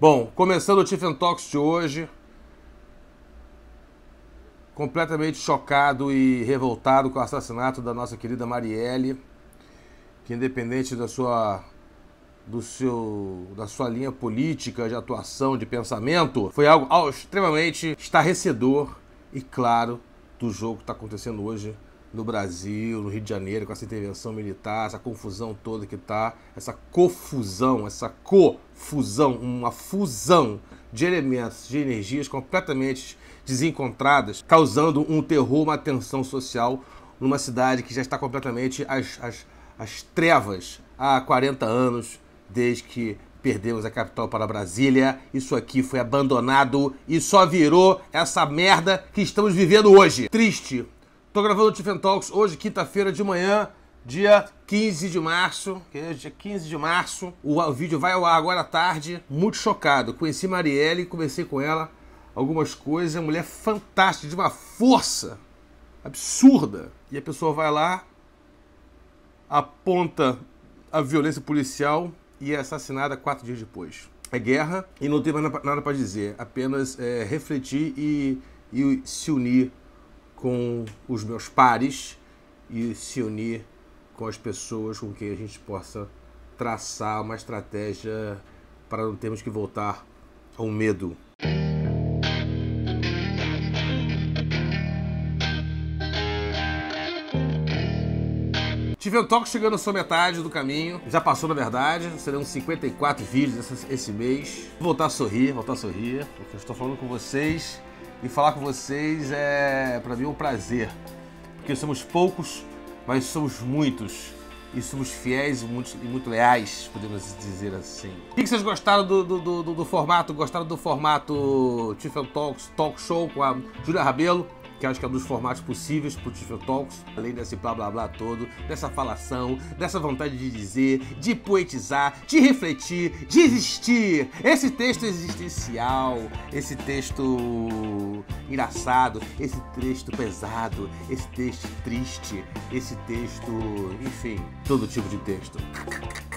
Bom, começando o Tiffen Talks de hoje, completamente chocado e revoltado com o assassinato da nossa querida Marielle, que independente da sua do seu da sua linha política de atuação, de pensamento, foi algo extremamente estarrecedor e claro do jogo que está acontecendo hoje no Brasil, no Rio de Janeiro, com essa intervenção militar, essa confusão toda que tá, essa confusão, essa cofusão, uma fusão de elementos, de energias completamente desencontradas, causando um terror, uma tensão social numa cidade que já está completamente às, às, às trevas há 40 anos, desde que perdemos a capital para Brasília. Isso aqui foi abandonado e só virou essa merda que estamos vivendo hoje. Triste, Tô gravando o Tiffen Talks hoje, quinta-feira de manhã, dia 15 de março. Que é dia 15 de março. O, vídeo vai ao ar agora à tarde. Muito chocado. Conheci Marielle, conversei com ela algumas coisas. Mulher fantástica, de uma força absurda. E a pessoa vai lá, aponta a violência policial e é assassinada quatro dias depois. É guerra e não tem mais nada para dizer, apenas é, refletir e, e se unir com os meus pares e se unir com as pessoas com quem a gente possa traçar uma estratégia para não termos que voltar ao medo. Um toque chegando à sua metade do caminho. Já passou, na verdade. Serão 54 vídeos esse, esse mês. Vou voltar a sorrir, voltar a sorrir, porque eu estou falando com vocês e falar com vocês é para mim um prazer, porque somos poucos, mas somos muitos e somos fiéis e muito, e muito leais, podemos dizer assim. O que vocês gostaram do, do, do, do formato? Gostaram do formato Tiffel Talks Talk Show com a Júlia Rabelo? Que acho que é um dos formatos possíveis para o Tifel Talks, além desse blá blá blá todo, dessa falação, dessa vontade de dizer, de poetizar, de refletir, de existir. Esse texto existencial, esse texto engraçado, esse texto pesado, esse texto triste, esse texto, enfim, todo tipo de texto.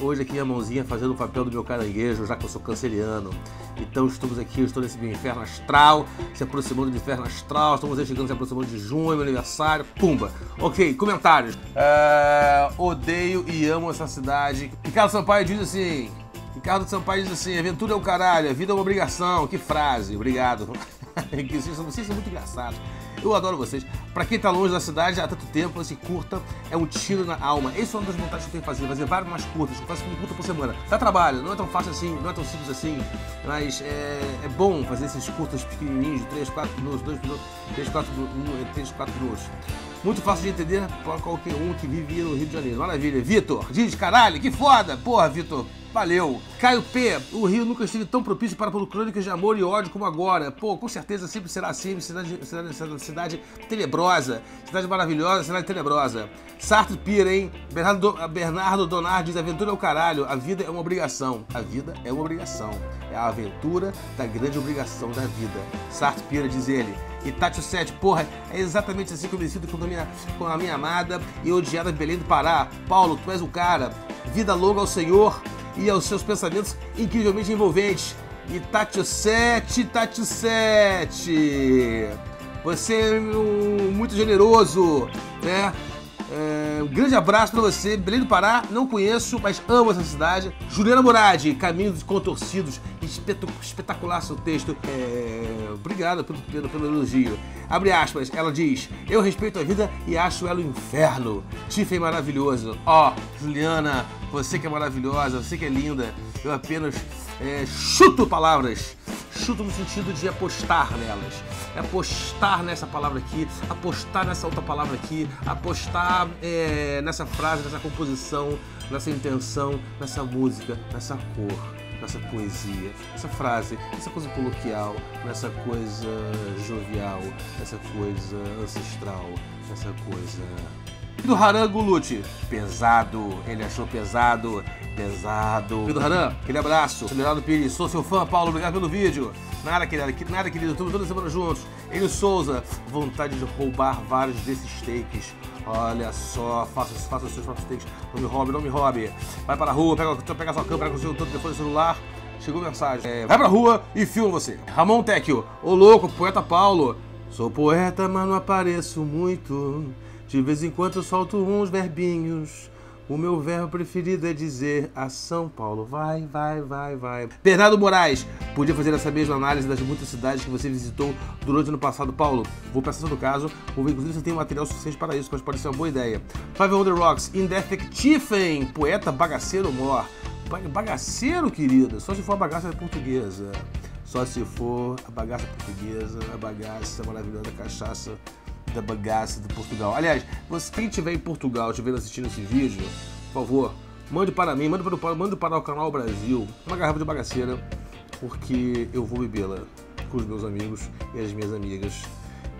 Hoje aqui a mãozinha fazendo o papel do meu caranguejo, já que eu sou canceriano. Então estamos aqui, eu estou nesse meu inferno astral, se aproximando do inferno astral, estamos aí chegando, se aproximando de junho, meu aniversário, pumba. Ok, comentários. Uh, odeio e amo essa cidade. Ricardo Sampaio diz assim, Ricardo Sampaio diz assim, aventura é o caralho, a vida é uma obrigação. Que frase, obrigado. Vocês são muito engraçados. Eu adoro vocês. Para quem tá longe da cidade há tanto tempo, esse curta é um tiro na alma. Essa é uma das vontades que eu tenho de fazer, fazer vários mais curtas. Eu faço um curta por semana. Dá trabalho, não é tão fácil assim, não é tão simples assim, mas é, é bom fazer esses curtas pequenininhos, de 3, 4 minutos, 2 minutos, 3, 4, 3, 4 minutos. Muito fácil de entender para qualquer um que vive no Rio de Janeiro. Maravilha. Vitor, diz, caralho, que foda. Porra, Vitor, Valeu. Caio P. O Rio nunca esteve tão propício para pôr crônicas de amor e ódio como agora. Pô, com certeza sempre será assim. Cidade, cidade, cidade tenebrosa. Cidade maravilhosa, cidade tenebrosa. Sartre pira, hein? Bernardo, Bernardo Donar diz: aventura é o caralho. A vida é uma obrigação. A vida é uma obrigação. É a aventura da grande obrigação da vida. Sartre pira, diz ele. E Tati 7, porra, é exatamente assim que eu me sinto com a minha, com a minha amada e odiada Belém do Pará. Paulo, tu és o cara. Vida longa ao Senhor e aos seus pensamentos incrivelmente envolventes. E Tati 7, Tati 7, você é um, muito generoso, né? É, um grande abraço para você, Belém do Pará, não conheço, mas amo essa cidade. Juliana Moradi, Caminhos Contorcidos, espetacular seu texto. É, obrigado pelo, pelo, pelo, elogio. Abre aspas, ela diz: Eu respeito a vida e acho ela o um inferno. Tiffany maravilhoso. Ó, oh, Juliana, você que é maravilhosa, você que é linda. Eu apenas é, chuto palavras chuto no sentido de apostar nelas. É apostar nessa palavra aqui, apostar nessa outra palavra aqui, apostar é, nessa frase, nessa composição, nessa intenção, nessa música, nessa cor, nessa poesia, nessa frase, nessa coisa coloquial, nessa coisa jovial, nessa coisa ancestral, nessa coisa do Haran Guluti. Pesado, ele achou pesado, pesado. Do Haran, aquele abraço. Leonardo Pires, sou seu fã, Paulo, obrigado pelo vídeo. Nada, querido, nada, querido, estamos toda semana juntos. Ele Souza, vontade de roubar vários desses takes. Olha só, faça, faça os seus próprios takes. Não me roube, não me roube. Vai para a rua, pega, pega sua câmera, pega o seu telefone celular chegou mensagem. É, vai pra rua e filma você. Ramon Tecchio, ô louco, poeta Paulo. Sou poeta, mas não apareço muito. De vez em quando eu solto uns verbinhos. O meu verbo preferido é dizer a São Paulo. Vai, vai, vai, vai. Bernardo Moraes, podia fazer essa mesma análise das muitas cidades que você visitou durante o ano passado. Paulo, vou prestar no caso. Vou ver, inclusive, se tem material suficiente para isso, mas pode ser uma boa ideia. Five on the Rocks, Indefectiven, poeta bagaceiro mor. Bagaceiro, querida, só se for a bagaça portuguesa. Só se for a bagaça portuguesa, a bagaça maravilhosa, a cachaça da bagaça de Portugal. Aliás, você, quem estiver em Portugal, estiver assistindo esse vídeo, por favor, mande para mim, mande para, mande para o canal Brasil uma garrafa de bagaceira, porque eu vou bebê-la com os meus amigos e as minhas amigas.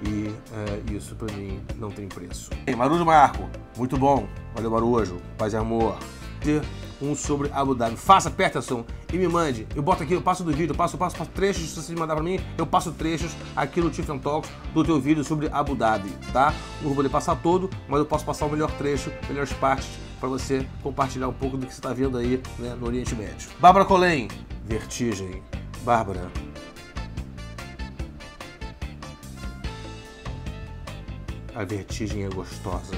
E é, isso para mim não tem preço. Marujo Marco, muito bom. Valeu, Marujo. Paz e amor um sobre Abu Dhabi. Faça Peterson e me mande. Eu boto aqui, eu passo do vídeo, eu passo, passo, passo trechos. Se você mandar pra mim, eu passo trechos aqui no Tiffin Talks do teu vídeo sobre Abu Dhabi, tá? Não vou poder passar todo, mas eu posso passar o melhor trecho, melhores partes para você compartilhar um pouco do que você está vendo aí né, no Oriente Médio. Bárbara Colém, Vertigem. Bárbara. A vertigem é gostosa.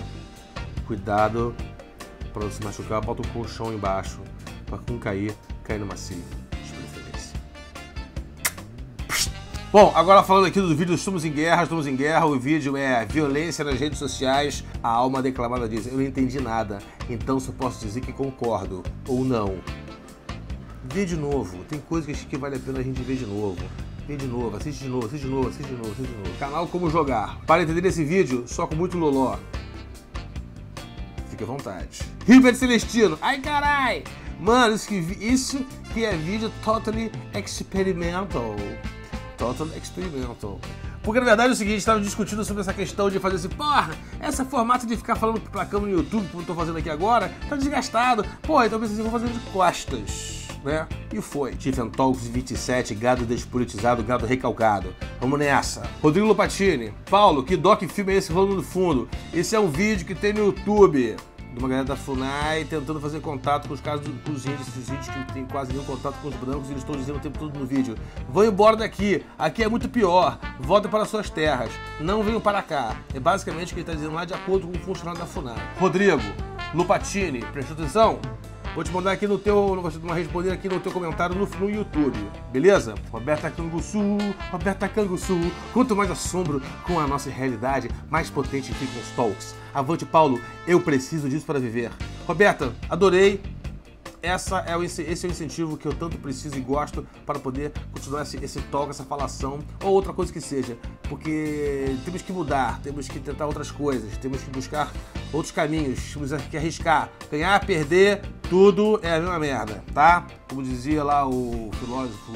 Cuidado para não se machucar, bota o colchão embaixo para não cair, cair no macio, de preferência. Bom, agora falando aqui do vídeo Estamos em Guerra, Estamos em Guerra, o vídeo é Violência nas redes sociais, a alma declamada diz, eu não entendi nada, então só posso dizer que concordo, ou não. Vê de novo, tem coisas que vale a pena a gente ver de novo. Vê de novo, assiste de novo, assiste de novo, assiste de novo, assiste de novo. Canal Como Jogar. Para entender esse vídeo, só com muito loló. Fique à vontade. River Celestino. Ai, carai! Mano, isso que, isso que é vídeo totally experimental. Totally experimental. Porque na verdade é o seguinte, estavam discutindo sobre essa questão de fazer assim, porra, esse formato de ficar falando pra câmera no YouTube, como eu tô fazendo aqui agora, tá desgastado. Pô, então eu pensei, vou fazer de costas, né? E foi. Tiffen Talks 27, gado despolitizado, gado recalcado. Vamos nessa. Rodrigo Lopatini. Paulo, que doc filme é esse rolando no fundo? Esse é um vídeo que tem no YouTube de uma galera da FUNAI tentando fazer contato com os casos dos índios, esses índios que não tem quase nenhum contato com os brancos e eles estão dizendo o tempo todo no vídeo: vão embora daqui, aqui é muito pior, voltem para suas terras, não venham para cá. É basicamente o que ele está dizendo lá de acordo com o funcionário da FUNAI. Rodrigo, Lupatini, prestou atenção? Vou te mandar aqui no teu, vou responder aqui no teu comentário no, no YouTube, beleza? Roberta Canguçu, Roberta Canguçu. Quanto mais assombro com a nossa realidade, mais potente ficam os talks. Avante, Paulo, eu preciso disso para viver. Roberta, adorei essa é o, esse é o incentivo que eu tanto preciso e gosto para poder continuar esse, esse talk, essa falação ou outra coisa que seja. Porque temos que mudar, temos que tentar outras coisas, temos que buscar outros caminhos, temos que arriscar. Ganhar, perder, tudo é a mesma merda, tá? Como dizia lá o filósofo,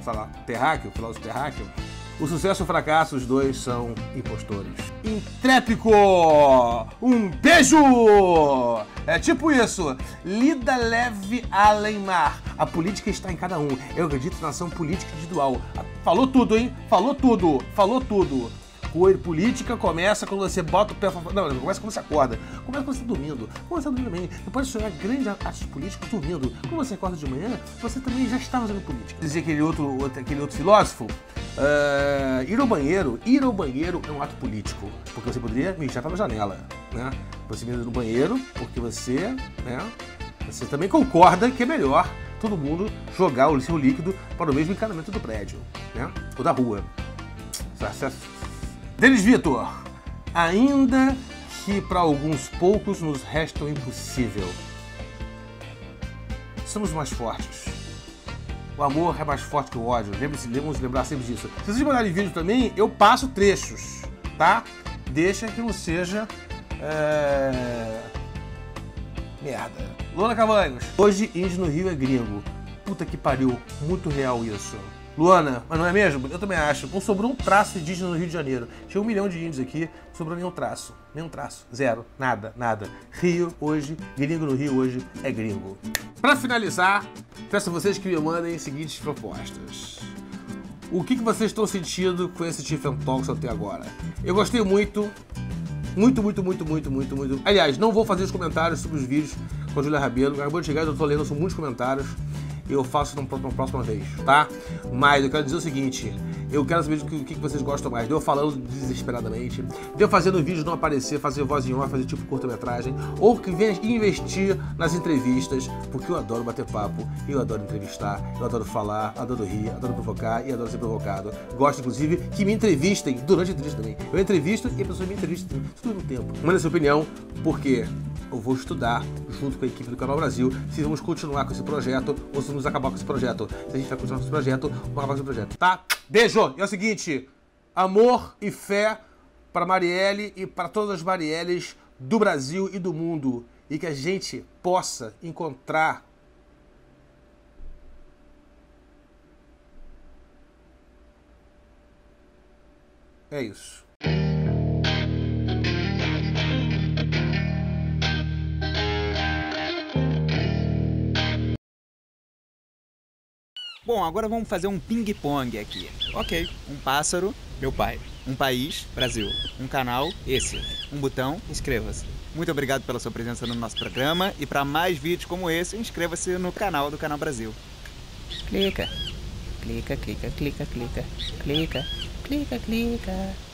sei lá, Terráqueo, o filósofo Terráqueo, o sucesso e o fracasso, os dois são impostores. Intrépico! Um beijo! É tipo isso. Lida leve além mar. A política está em cada um. Eu acredito na ação política individual. Falou tudo, hein? Falou tudo. Falou tudo coisa, política começa quando você bota o pé. Não, começa quando você acorda. Começa quando você está dormindo. Você está dormindo também. Você pode sonhar grandes atos políticos dormindo. Quando você acorda de manhã, você também já está fazendo política. Dizia aquele outro, outro, aquele outro filósofo. Uh, ir ao banheiro, ir ao banheiro é um ato político, porque você poderia mijar pela janela, né? Você mija no banheiro porque você, né? Você também concorda que é melhor todo mundo jogar o seu líquido para o mesmo encanamento do prédio, né? Ou da rua. Denis Vitor, ainda que para alguns poucos nos resta o impossível. Somos mais fortes. O amor é mais forte que o ódio. Lembre-se, vamos lembrar sempre disso. Se vocês mandarem vídeo também, eu passo trechos, tá? Deixa que não seja. É... Merda. Luna Cavanhos. Hoje, índio no Rio é gringo. Puta que pariu. Muito real isso. Luana, mas não é mesmo? Eu também acho. Não sobrou um traço indígena no Rio de Janeiro. Tinha um milhão de índios aqui, não sobrou nenhum traço. Nenhum traço. Zero. Nada, nada. Rio hoje, gringo no Rio hoje é gringo. Para finalizar, peço a vocês que me mandem as seguintes propostas. O que, que vocês estão sentindo com esse Tiffin Talks até agora? Eu gostei muito, muito, muito, muito, muito, muito, muito. Aliás, não vou fazer os comentários sobre os vídeos com a Julia Rabelo. Acabou de chegar, eu tô lendo, são muitos comentários. Eu faço numa próxima vez, tá? Mas eu quero dizer o seguinte: eu quero saber o que, que vocês gostam mais. De eu falando desesperadamente, de eu fazendo vídeos não aparecer, fazer voz em off, fazer tipo curta-metragem, ou que venha investir nas entrevistas, porque eu adoro bater papo, eu adoro entrevistar, eu adoro falar, adoro rir, adoro provocar e adoro ser provocado. Gosto, inclusive, que me entrevistem durante a entrevista também. Eu entrevisto e a pessoa me entrevista tudo no tempo. Manda sua opinião, porque eu vou estudar junto com a equipe do Canal Brasil se vamos continuar com esse projeto ou se vamos acabar com esse projeto. Se a gente vai continuar com esse projeto, vamos acabar com esse projeto, tá? Beijo! E é o seguinte: amor e fé para Marielle e para todas as Marielles do Brasil e do mundo. E que a gente possa encontrar É isso. Bom, agora vamos fazer um ping-pong aqui. Ok, um pássaro, meu pai. Um país, Brasil. Um canal, esse. Um botão, inscreva-se. Muito obrigado pela sua presença no nosso programa e para mais vídeos como esse, inscreva-se no canal do Canal Brasil. Clica, clica, clica, clica, clica, clica, clica, clica.